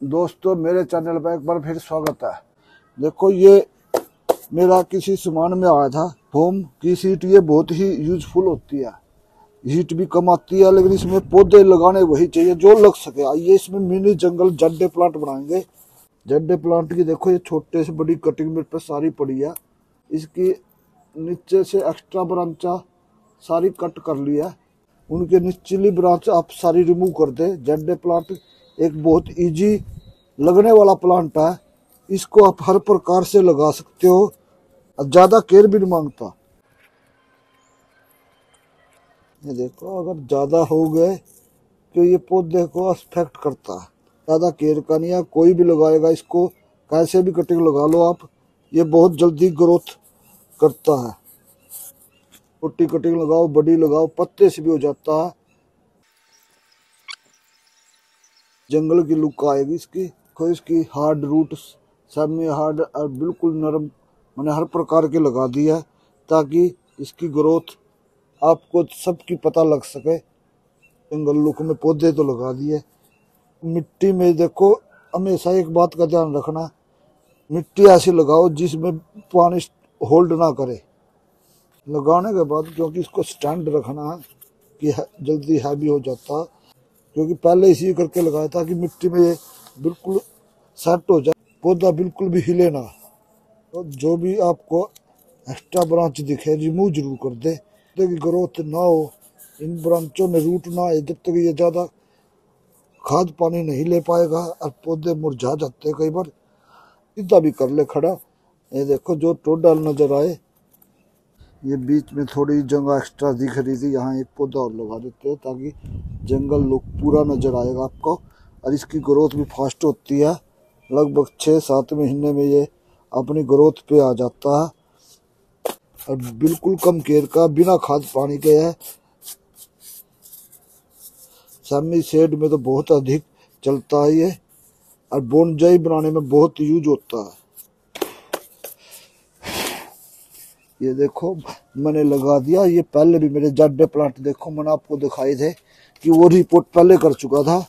दोस्तों, मेरे चैनल पर एक बार फिर स्वागत है। देखो, ये मेरा किसी सामान में आया था। फोम की सीट ये बहुत ही यूजफुल होती है। हीट भी कम आती है, लेकिन इसमें पौधे लगाने वही चाहिए जो लग सके। आइए, इसमें मिनी जंगल जड्डे प्लांट बनाएँगे। जड्डे प्लांट की देखो, ये छोटे से बड़ी कटिंग मेरे पे सारी पड़ी है। इसकी नीचे से एक्स्ट्रा ब्रांचा सारी कट कर लिया उनके निचली ब्रांच आप सारी रिमूव कर दे। जड्डे प्लांट एक बहुत इजी लगने वाला प्लांट है। इसको आप हर प्रकार से लगा सकते हो। ज़्यादा केयर भी नहीं माँगता। ये देखो, अगर ज़्यादा हो गए तो ये पौधे को अफेक्ट करता है। ज़्यादा केयर का नहीं है, कोई भी लगाएगा इसको। कैसे भी कटिंग लगा लो आप। ये बहुत जल्दी ग्रोथ करता है। छोटी कटिंग लगाओ, बड़ी लगाओ, पत्ते से भी हो जाता है। जंगल की लुक आएगी इसकी। कोई इसकी हार्ड रूट सब में हार्ड और बिल्कुल नरम, मैंने हर प्रकार के लगा दिया ताकि इसकी ग्रोथ आपको सबकी पता लग सके। जंगल लुक में पौधे तो लगा दिए। मिट्टी में देखो, हमेशा एक बात का ध्यान रखना, मिट्टी ऐसी लगाओ जिसमें पानी होल्ड ना करे। लगाने के बाद क्योंकि इसको स्टैंड रखना है कि जल्दी हैवी हो जाता क्योंकि पहले इसी करके लगाया था कि मिट्टी में ये बिल्कुल सेट हो जाए, पौधा बिल्कुल भी हिले ना। तो जो भी आपको एक्स्ट्रा ब्रांच दिखे रिमूव ज़रूर कर दे। तक ग्रोथ ना हो, इन ब्रांचों में रूट ना आए, जब तक ये ज़्यादा खाद पानी नहीं ले पाएगा और पौधे मुरझा जाते कई बार सीधा भी कर ले खड़ा। ये देखो, जो टोडल नज़र आए ये बीच में थोड़ी जगह एक्स्ट्रा दिख रही थी, यहाँ एक पौधा और लगा देते हैं ताकि जंगल लुक पूरा नज़र आएगा आपको। और इसकी ग्रोथ भी फास्ट होती है। लगभग छः सात महीने में ये अपनी ग्रोथ पे आ जाता है। और बिल्कुल कम केयर का, बिना खाद पानी के है। समी शेड में तो बहुत अधिक चलता है ये। और बोनजाई बनाने में बहुत यूज़ होता है। ये देखो, मैंने लगा दिया, ये पहले भी मेरे जड्डे प्लांट देखो, मैंने आपको दिखाई थे कि वो रिपोर्ट पहले कर चुका था।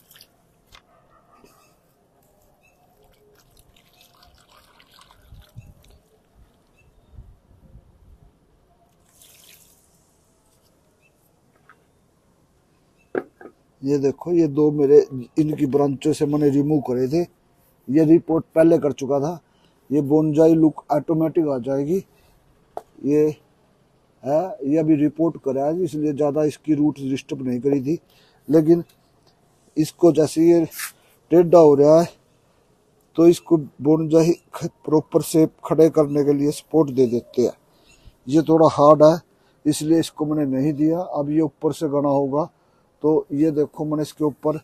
ये देखो, ये दो मेरे, इनकी ब्रांचों से मैंने रिमूव करे थे। ये रिपोर्ट पहले कर चुका था। ये बोनजाई लुक ऑटोमेटिक आ जाएगी। ये, है, ये अभी रिपोर्ट करा है, इसलिए ज़्यादा इसकी रूट डिस्टर्ब नहीं करी थी। लेकिन इसको जैसे ये टेढ़ा हो रहा है तो इसको बोन बोनजाई प्रॉपर से खड़े करने के लिए सपोर्ट दे देते हैं। ये थोड़ा हार्ड है, इसलिए इसको मैंने नहीं दिया। अब ये ऊपर से गना होगा तो ये देखो मैंने इसके ऊपर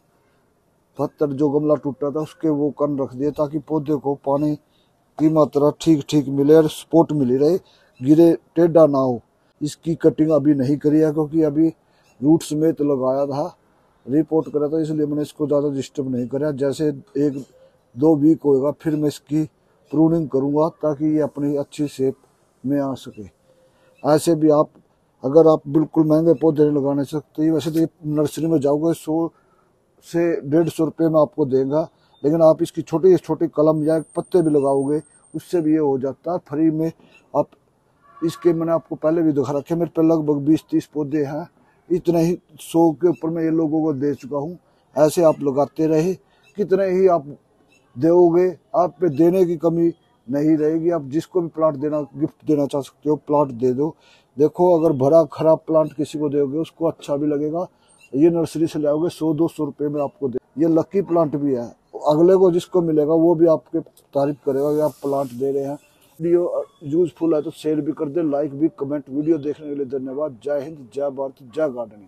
पत्थर जो गमला टूटा था, उसके वो कन रख दिए ताकि पौधे को पानी की मात्रा ठीक ठीक मिले और सपोर्ट मिली रहे। गिरे टेढ़ा ना हो। इसकी कटिंग अभी नहीं करी है क्योंकि अभी रूट समेत लगाया था। रिपोर्ट करा था, इसलिए मैंने इसको ज़्यादा डिस्टर्ब नहीं करा। जैसे एक, दो वीक होएगा, फिर मैं इसकी प्रूनिंग करूँगा ताकि ये अपनी अच्छी शेप में आ सके। ऐसे भी आप, अगर आप बिल्कुल महँगे पौधे नहीं लगाने सकते, वैसे तो ये नर्सरी में जाओगे, सौ से डेढ़ सौ रुपये में आपको देगा, लेकिन आप इसकी छोटी छोटी कलम या पत्ते भी लगाओगे, उससे भी ये हो जाता है। फ्री में आप इसके मैंने आपको पहले भी दिखा रखे मेरे पे लगभग बीस तीस पौधे हैं। इतने ही सौ के ऊपर मैं ये लोगों को दे चुका हूँ। ऐसे आप लगाते रहे। कितने ही आप दोगे, आप पे देने की कमी नहीं रहेगी। आप जिसको भी प्लांट देना, गिफ्ट देना चाह सकते हो, प्लांट दे दो। देखो, अगर भरा, खराब प्लांट किसी को दोगे, उसको अच्छा भी लगेगा। ये नर्सरी से लाओगे सौ दो सौ रुपये में आपको दे ये लक्की प्लांट भी है। अगले को जिसको मिलेगा, वो भी आपके तारीफ़ करेगा कि आप प्लांट दे रहे हैं। यूजफुल है तो शेयर भी कर दे लाइक भी कमेंट वीडियो देखने के लिए धन्यवाद। जय हिंद, जय भारत, जय गार्डनिंग।